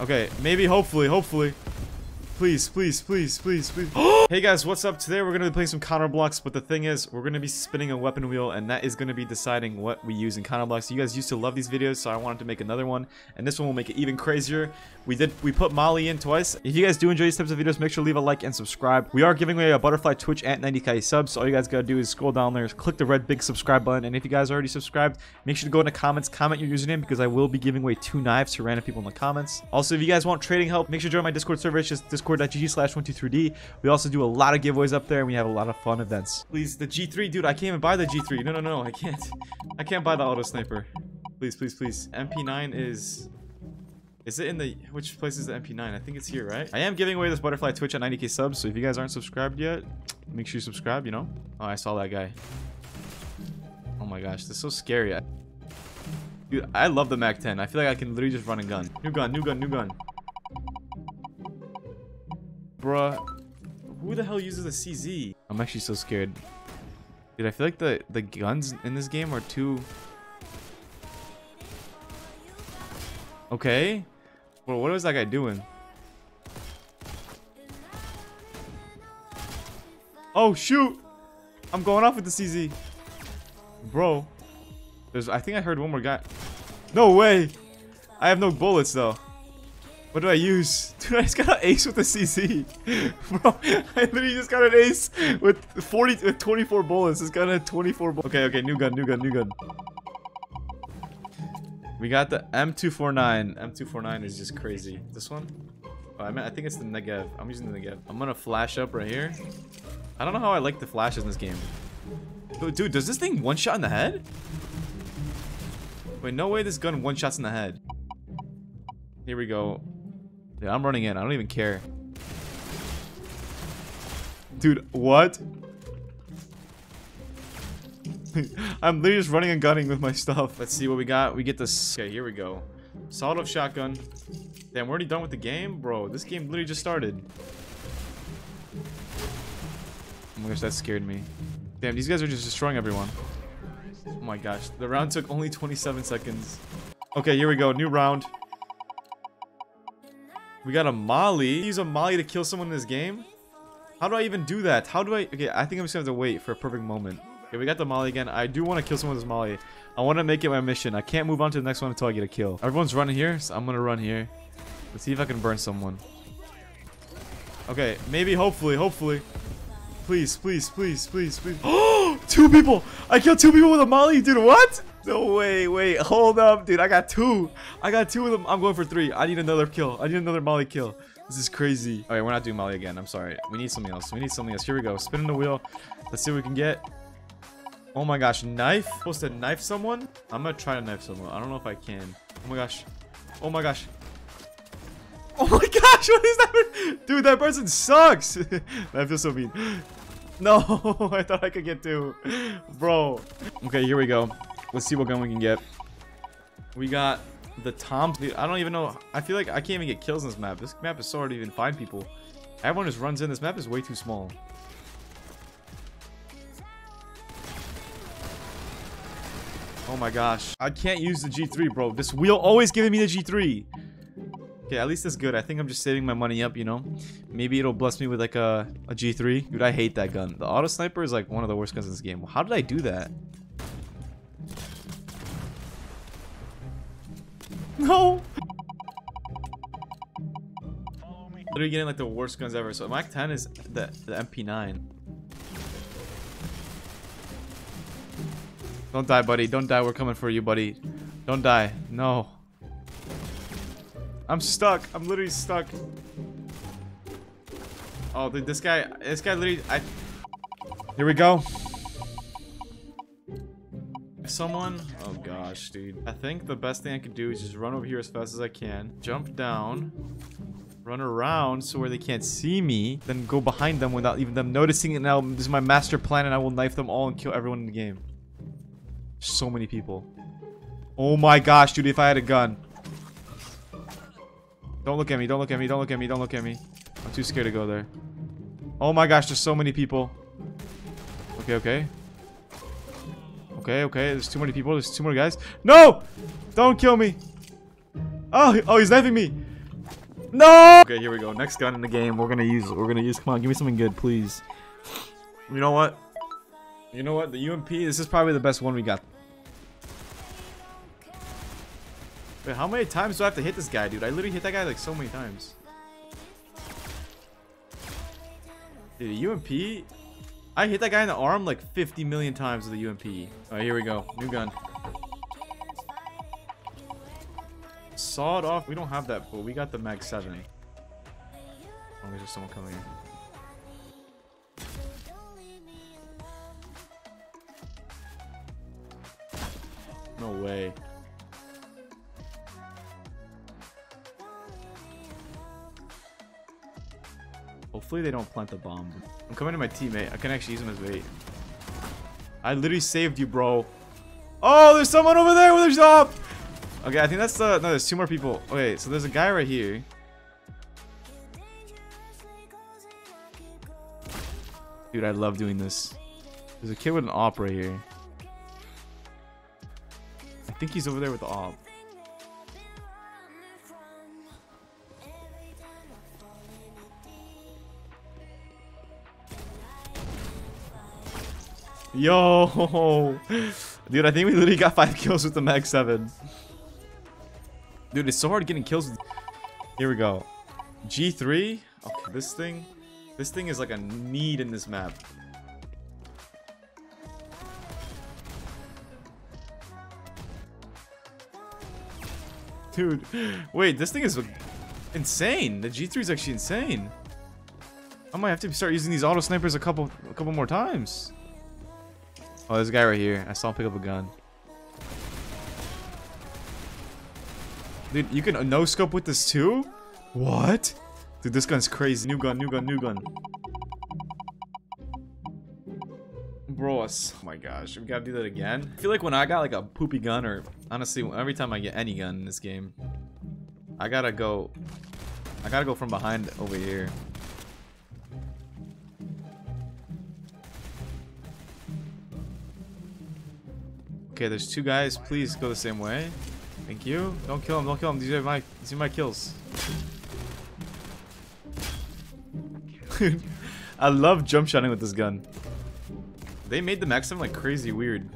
Okay, maybe, hopefully, hopefully. Please, please, please, please, please. hey guys, what's up? Today we're going to be playing some Counter Blox, but the thing is, we're going to be spinning a weapon wheel, and that is going to be deciding what we use in Counter Blox. You guys used to love these videos, so I wanted to make another one, and this one will make it even crazier. We did, we put Molly in twice. If you guys do enjoy these types of videos, make sure to leave a like and subscribe. We are giving away a butterfly Twitch at 90k subs, so all you guys gotta do is scroll down there, click the red big subscribe button, and if you guys already subscribed, make sure to go in the comments, comment your username, because I will be giving away two knives to random people in the comments. Also, if you guys want trading help, make sure to join my Discord server. It's just discord.gg slash 123d. We also do a lot of giveaways up there, and we have a lot of fun events. Please, the G3, dude, I can't even buy the G3. No, no, no, I can't. I can't buy the auto sniper. Please, please, please. MP9 is is it in the... Which place is the MP9? I think it's here, right? I am giving away this butterfly Twitch at 90k subs, so if you guys aren't subscribed yet, make sure you subscribe, you know? Oh, I saw that guy. Oh my gosh, this is so scary. Dude, I love the MAC-10. I feel like I can literally just run a gun. New gun, new gun, new gun. Bruh. Who the hell uses a CZ? I'm actually so scared. Dude, I feel like the, the guns in this game are too... Okay. Well, what was that guy doing? Oh, shoot! I'm going off with the CZ. Bro. There's, I think I heard one more guy. No way! I have no bullets, though. What do I use? Dude, I just got an ace with the CZ. Bro, I literally just got an ace with 40, with 24 bullets. It's got a 24 bullets. Okay, okay, new gun, new gun, new gun. We got the M249. M249 is just crazy. This one? Oh, I, mean, I think it's the Negev. I'm using the Negev. I'm gonna flash up right here. I don't know how I like the flashes in this game. Dude, does this thing one shot in the head? Wait, no way this gun one shots in the head. Here we go. Dude, I'm running in. I don't even care. Dude, what? I'm literally just running and gunning with my stuff. Let's see what we got. We get this. Okay, here we go. Solid shotgun. Damn, we're already done with the game? Bro, this game literally just started. Oh my gosh, that scared me. Damn, these guys are just destroying everyone. Oh my gosh. The round took only 27 seconds. Okay, here we go. New round. We got a molly. Use a molly to kill someone in this game? How do I even do that? How do I... Okay, I think I'm just gonna have to wait for a perfect moment. Okay, we got the molly again. I do want to kill someone with this molly. I want to make it my mission. I can't move on to the next one until I get a kill. Everyone's running here, so I'm going to run here. Let's see if I can burn someone. Okay, maybe, hopefully, hopefully. Please, please, please, please, please. Oh, two people! I killed two people with a molly, dude. What? No way, wait, hold up, dude. I got two. I got two of them. I'm going for three. I need another kill. I need another molly kill. This is crazy. Okay, we're not doing molly again. I'm sorry. We need something else. We need something else. Here we go. Spinning the wheel. Let's see what we can get. Oh my gosh, knife? Supposed to knife someone? I'm gonna try to knife someone. I don't know if I can. Oh my gosh. Oh my gosh. Oh my gosh, what is that? Dude, that person sucks. that feels so mean. No, I thought I could get two. Bro. Okay, here we go. Let's see what gun we can get. We got the Tom. Dude, I don't even know. I feel like I can't even get kills in this map. This map is so hard to even find people. Everyone just runs in. This map is way too small. Oh my gosh. I can't use the G3, bro. This wheel always giving me the G3. Okay, at least it's good. I think I'm just saving my money up, you know? Maybe it'll bless me with like a, a G3. Dude, I hate that gun. The auto sniper is like one of the worst guns in this game. How did I do that? No! Literally getting like the worst guns ever. So Mac 10 is the, the MP9. Don't die, buddy. Don't die. We're coming for you, buddy. Don't die. No. I'm stuck. I'm literally stuck. Oh, dude, this guy, this guy literally, I... Here we go. Someone, oh gosh, dude. I think the best thing I could do is just run over here as fast as I can. Jump down. Run around so where they can't see me. Then go behind them without even them noticing it. Now, this is my master plan and I will knife them all and kill everyone in the game. So many people. Oh my gosh, dude, if I had a gun. Don't look at me, don't look at me, don't look at me, don't look at me. I'm too scared to go there. Oh my gosh, there's so many people. Okay, okay. Okay, okay, there's too many people, there's too many guys. No! Don't kill me! Oh, oh, he's knifing me! No! Okay, here we go. Next gun in the game. We're gonna use. We're gonna use. Come on, give me something good, please. You know what? You know what? The UMP. This is probably the best one we got. Wait, how many times do I have to hit this guy, dude? I literally hit that guy like so many times. Dude, UMP. I hit that guy in the arm like 50 million times with the UMP. Alright, here we go. New gun. Sawed off. We don't have that, but we got the Mag 7. Oh, there's just someone coming in. No way. Hopefully they don't plant the bomb. I'm coming to my teammate. I can actually use him as bait. I literally saved you, bro. Oh, there's someone over there with a shop. Okay, I think that's the... No, there's two more people. Okay, so there's a guy right here. Dude, I love doing this. There's a kid with an op right here. I think he's over there with the op. Yo! Dude, I think we literally got 5 kills with the Mag 7. Dude, it's so hard getting kills. Here we go. G3? Okay, this thing... This thing is like a need in this map. Dude, wait, this thing is insane. The G3 is actually insane. I might have to start using these auto snipers a couple a couple more times. Oh, there's a guy right here. I saw him pick up a gun. Dude, you can no scope with this too? What? Dude, this gun's crazy. New gun, new gun, new gun. Bro, oh my gosh, we gotta do that again. I feel like when I got like a poopy gun, or honestly, every time I get any gun in this game, I gotta go, I gotta go from behind over here. Okay, there's two guys. Please go the same way. Thank you. Don't kill him. Don't kill him. These are my these are my kills. I love jump shotting with this gun. They made the Maxim like crazy weird.